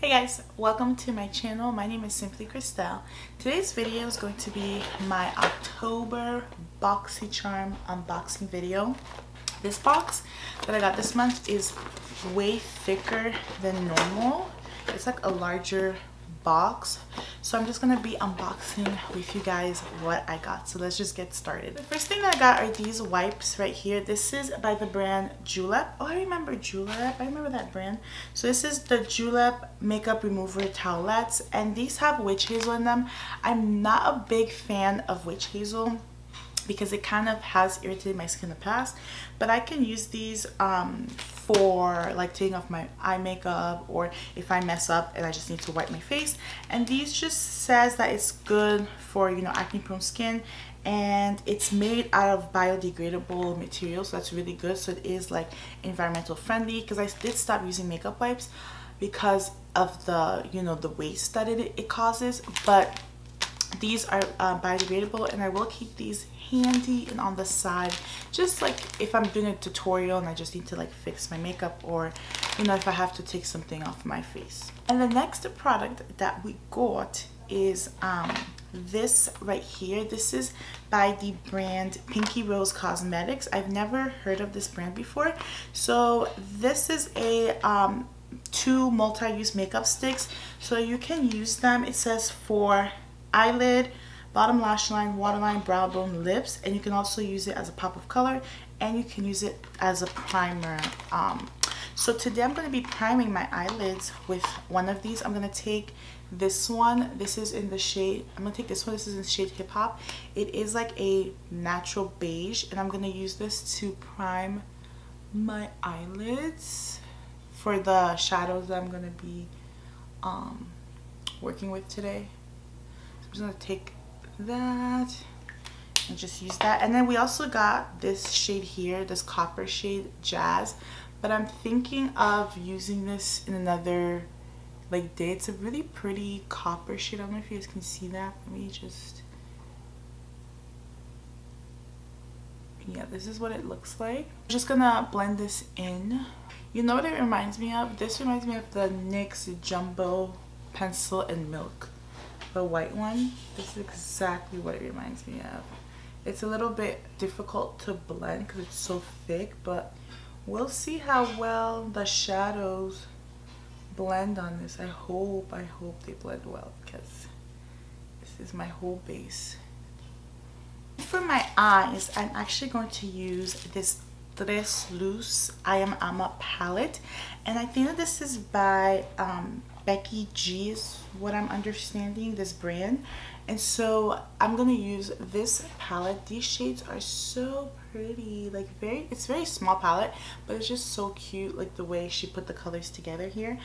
Hey guys, welcome to my channel. My name is Simply Krystelle. Today's video is going to be my October BoxyCharm unboxing video. This box that I got this month is way thicker than normal. It's like a larger box. So i'm just gonna be unboxing with you guys what i got. So let's just get started. The first thing i got are these wipes right here. This is by the brand julep. Oh i remember julep. I remember that brand. So this is the julep makeup remover towelettes and these have witch hazel in them. I'm not a big fan of witch hazel because it kind of has irritated my skin in the past but I can use these um, for like taking off my eye makeup or if I mess up and I just need to wipe my face. And these just says that it's good for you know acne prone skin and it's made out of biodegradable material so that's really good. So it is like environmental friendly because I did stop using makeup wipes because of the you know the waste that it, it causes. But these are uh, biodegradable and I will keep these handy and on the side just like if I'm doing a tutorial and I just need to like fix my makeup or you know if I have to take something off my face. And the next product that we got is um, this right here. This is by the brand Pinky Rose Cosmetics. I've never heard of this brand before. So this is a um, two multi-use makeup sticks. So you can use them. It says for eyelid, bottom lash line, waterline, brow bone, lips, and you can also use it as a pop of color and you can use it as a primer. Um, so today I'm going to be priming my eyelids with one of these. I'm going to take this one. This is in the shade, I'm going to take this one. This is in the shade Hip Hop. It is like a natural beige and I'm going to use this to prime my eyelids for the shadows that I'm going to be um, working with today. I'm just to take that and just use that. And then we also got this shade here, this copper shade Jazz. But I'm thinking of using this in another like day. It's a really pretty copper shade. I don't know if you guys can see that. Let me just... Yeah, this is what it looks like. I'm just gonna blend this in. You know what it reminds me of? This reminds me of the NYX Jumbo Pencil and Milk the white one this is exactly what it reminds me of. It's a little bit difficult to blend because it's so thick but we'll see how well the shadows blend on this. I hope I hope they blend well because this is my whole base. For my eyes I'm actually going to use this Treslúce I Am Ama palette and I think that this is by um, Becky G is what I'm understanding this brand. And so I'm gonna use this palette. These shades are so pretty like very it's very small palette but it's just so cute like the way she put the colors together here.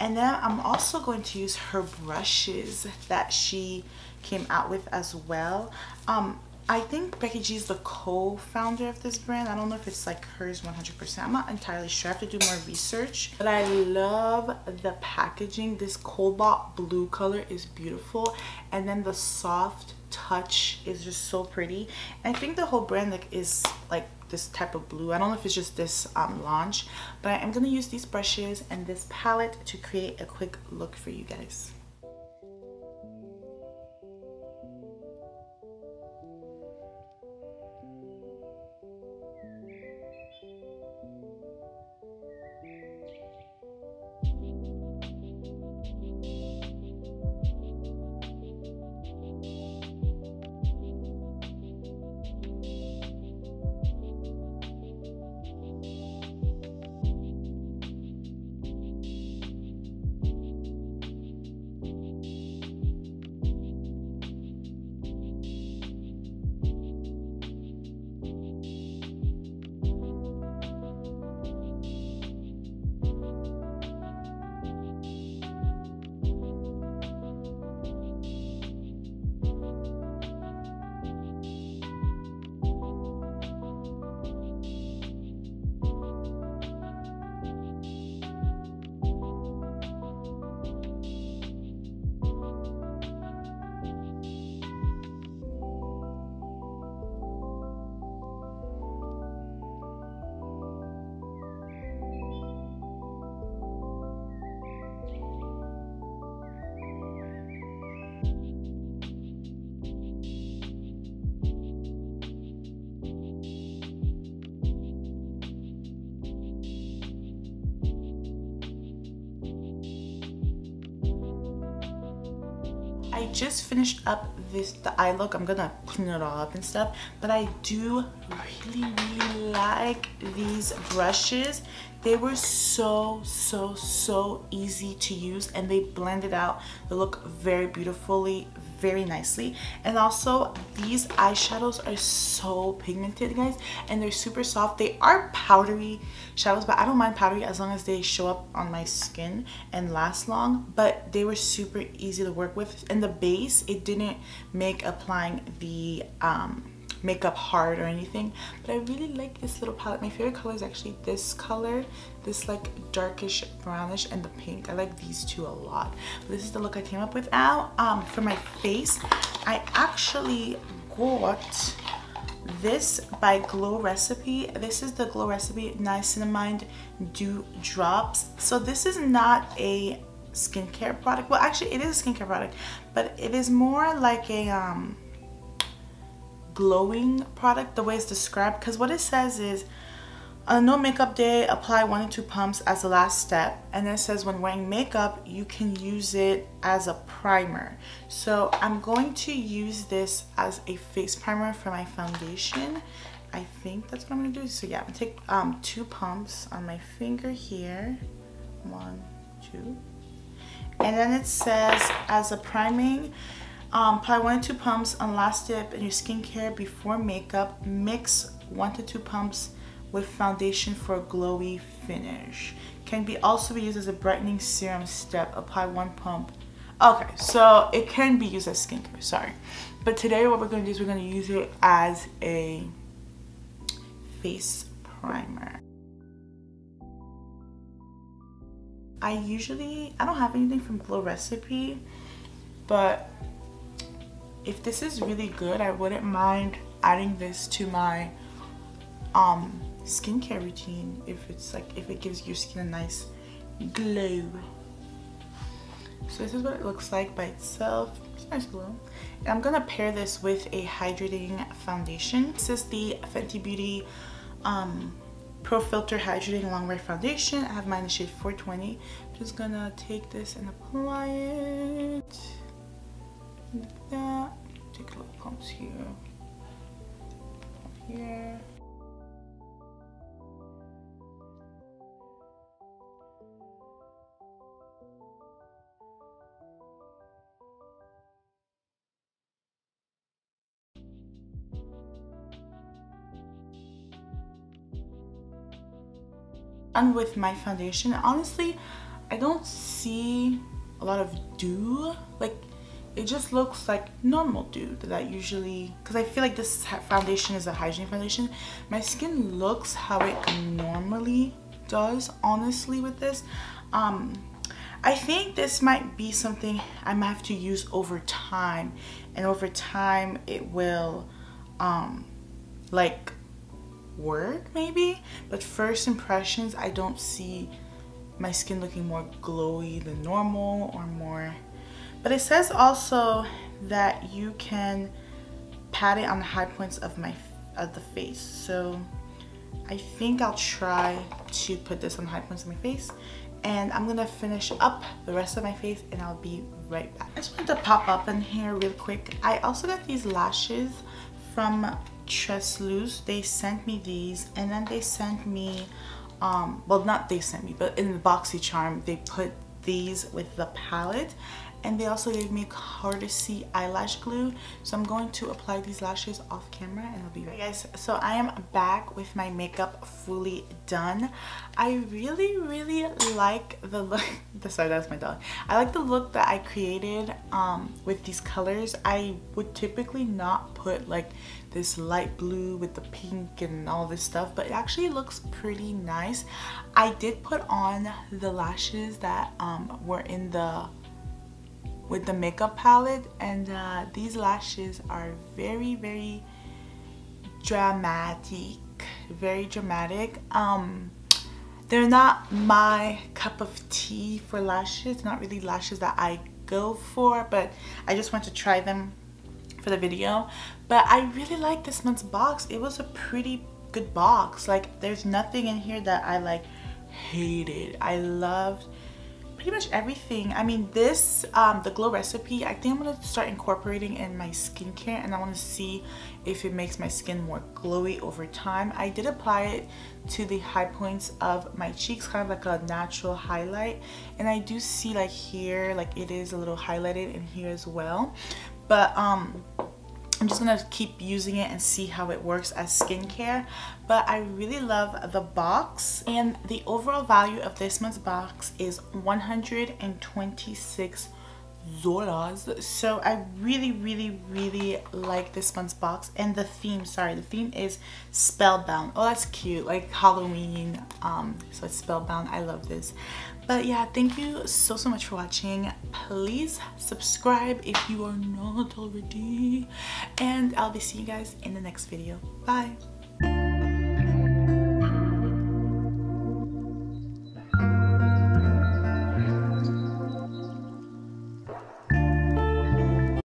And then I'm also going to use her brushes that she came out with as well. Um I think Becky G is the co-founder of this brand. I don't know if it's like hers 100%. I'm not entirely sure. I have to do more research. But I love the packaging. This cobalt blue color is beautiful. And then the soft touch is just so pretty. And I think the whole brand like is like this type of blue. I don't know if it's just this um, launch. But I am going to use these brushes and this palette to create a quick look for you guys. I just finished up this the eye look. I'm gonna clean it all up and stuff. But I do really, really like these brushes. They were so, so, so easy to use and they blended out the look very beautifully, very nicely. And also these eyeshadows are so pigmented guys and they're super soft. They are powdery shadows but I don't mind powdery as long as they show up on my skin and last long. But they were super easy to work with. And the base it didn't make applying the um, makeup hard or anything but I really like this little palette my favorite color is actually this color this like darkish brownish and the pink I like these two a lot this is the look I came up with now um, for my face I actually got this by Glow Recipe. This is the Glow Recipe Niacinamide Dew Drops. So this is not a skincare product. Well, actually it is a skincare product, but it is more like a um, glowing product the way it's described because what it says is a no makeup day apply one to two pumps as the last step. And it says when wearing makeup you can use it as a primer. So I'm going to use this as a face primer for my foundation. I think that's what I'm gonna do. So yeah I'm gonna take um, two pumps on my finger here. One two. And then it says as a priming um, apply one to two pumps on last dip in your skincare before makeup. Mix one to two pumps with foundation for a glowy finish. Can be also be used as a brightening serum step. Apply one pump. Okay, so it can be used as skincare, sorry. But today what we're gonna do is we're gonna use it as a face primer. I usually, I don't have anything from Glow Recipe, but if this is really good, I wouldn't mind adding this to my um, skincare routine if it's like, if it gives your skin a nice glow. So this is what it looks like by itself. It's nice glow. And I'm gonna pair this with a hydrating foundation. This is the Fenty Beauty um, Pro Filter Hydrating Longwear Foundation. I have mine in shade 420. I'm just gonna take this and apply it here, here. And with my foundation honestly I don't see a lot of dew like it just looks like normal dude that usually because I feel like this foundation is a hygiene foundation. My skin looks how it normally does honestly with this. Um I think this might be something I might have to use over time and over time it will um like work maybe? But first impressions I don't see my skin looking more glowy than normal or more but it says also that you can pat it on the high points of my of the face. So I think I'll try to put this on the high points of my face and I'm gonna finish up the rest of my face and I'll be right back. I just wanted to pop up in here real quick. I also got these lashes from Treslúce. They sent me these and then they sent me, um, well not they sent me, but in the BoxyCharm they put these with the palette and they also gave me courtesy eyelash glue. So I'm going to apply these lashes off camera and I'll be right guys so I am back with my makeup fully done. I really really like the look sorry that's my dog. I like the look that I created um, with these colors. I would typically not put like this light blue with the pink and all this stuff but it actually looks pretty nice. I did put on the lashes that um, were in the with the makeup palette and uh, these lashes are very very dramatic very dramatic. Um they're not my cup of tea for lashes not really lashes that I go for but I just want to try them for the video. But I really like this month's box. It was a pretty good box. Like there's nothing in here that I like hated. I loved pretty much everything. I mean, this, um, the Glow Recipe, I think I'm going to start incorporating in my skincare and I want to see if it makes my skin more glowy over time. I did apply it to the high points of my cheeks, kind of like a natural highlight. And I do see like here, like it is a little highlighted in here as well. But um, I'm just gonna keep using it and see how it works as skincare but I really love the box and the overall value of this month's box is 126 Zolas. So I really, really, really like this month's box. And the theme, sorry, the theme is Spellbound. Oh, that's cute. Like Halloween. Um, so it's Spellbound. I love this. But yeah, thank you so, so much for watching. Please subscribe if you are not already. And I'll be seeing you guys in the next video. Bye.